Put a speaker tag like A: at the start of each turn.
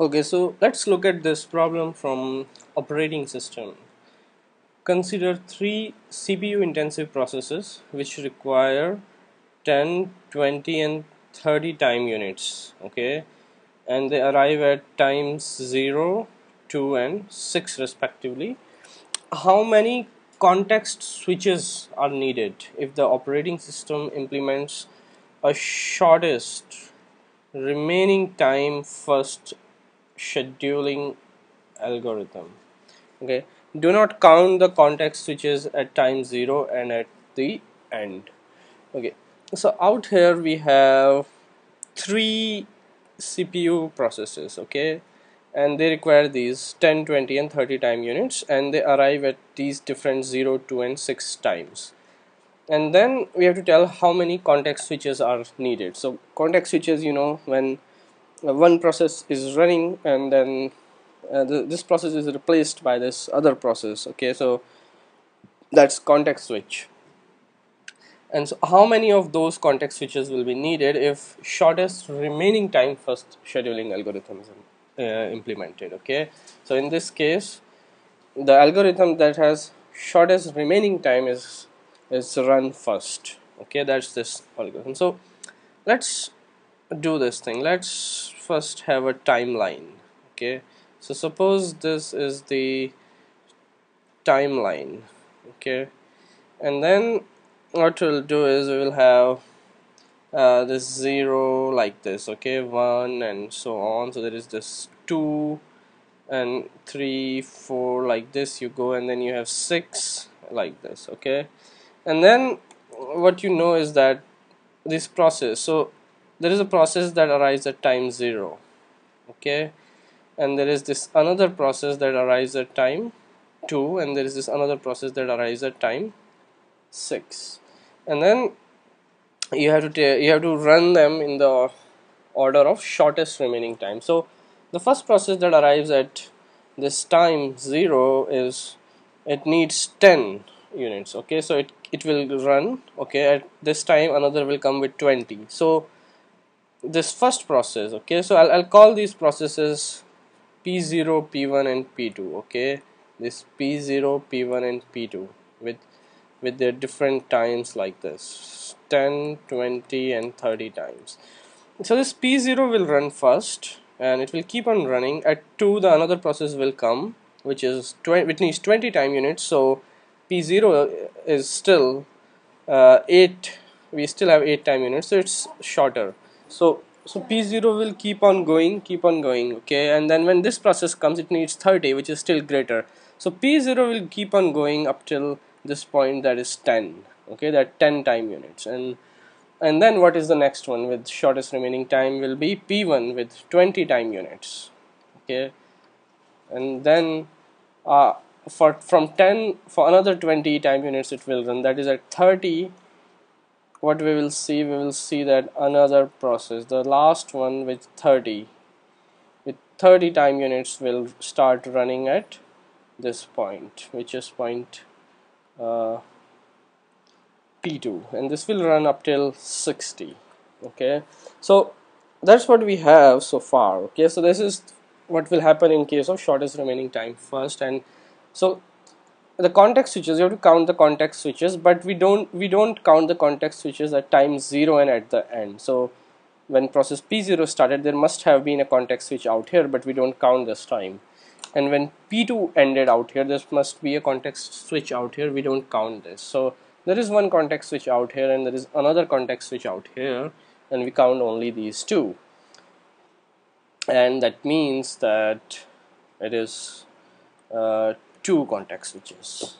A: Okay, so let's look at this problem from operating system. Consider three CPU intensive processes which require 10, 20 and 30 time units. Okay, and they arrive at times 0, 2 and 6 respectively. How many context switches are needed if the operating system implements a shortest remaining time first scheduling algorithm. Okay. Do not count the context switches at time 0 and at the end. Okay. So out here we have three CPU processes okay? And they require these 10 20 and 30 time units and they arrive at these different 0 2 and 6 times. And then we have to tell how many context switches are needed. So context switches you know when one process is running and then uh, the, this process is replaced by this other process okay? So that's context switch. And so how many of those context switches will be needed if shortest remaining time first scheduling algorithm is uh, implemented okay? So in this case the algorithm that has shortest remaining time is is run first okay? That's this algorithm. So let's do this thing. Let's first have a timeline okay? So suppose this is the timeline okay? And then what we'll do is we will have uh, this zero like this okay? One and so on. So there is this two and three four like this. You go and then you have six like this okay? And then what you know is that this process so there is a process that arrives at time 0 okay? And there is this another process that arrives at time 2 and there is this another process that arrives at time 6 and then you have to you have to run them in the order of shortest remaining time. So the first process that arrives at this time 0 is it needs 10 units okay? So it it will run okay? At this time another will come with 20 so this first process okay? So I'll, I'll call these processes p0 p1 and p2 okay? This p0 p1 and p2 with with their different times like this. 10 20 and 30 times. So this p0 will run first and it will keep on running. At 2 the another process will come which is 20 which needs 20 time units. So p0 is still uh, 8 we still have 8 time units so it's shorter so so p0 will keep on going keep on going okay? And then when this process comes it needs 30 which is still greater. So p0 will keep on going up till this point that is 10 okay? That 10 time units. And and then what is the next one with shortest remaining time will be p1 with 20 time units okay? And then uh, for from 10 for another 20 time units it will run that is at 30 what we will see we will see that another process the last one with 30 with 30 time units will start running at this point which is point uh, P2 and this will run up till 60 okay? So that's what we have so far okay? So this is what will happen in case of shortest remaining time first. And so the context switches you have to count the context switches but we don't we don't count the context switches at time 0 and at the end. So when process p0 started there must have been a context switch out here but we don't count this time. And when p2 ended out here there must be a context switch out here we don't count this. So there is one context switch out here and there is another context switch out here and we count only these two. And that means that it is uh, two context switches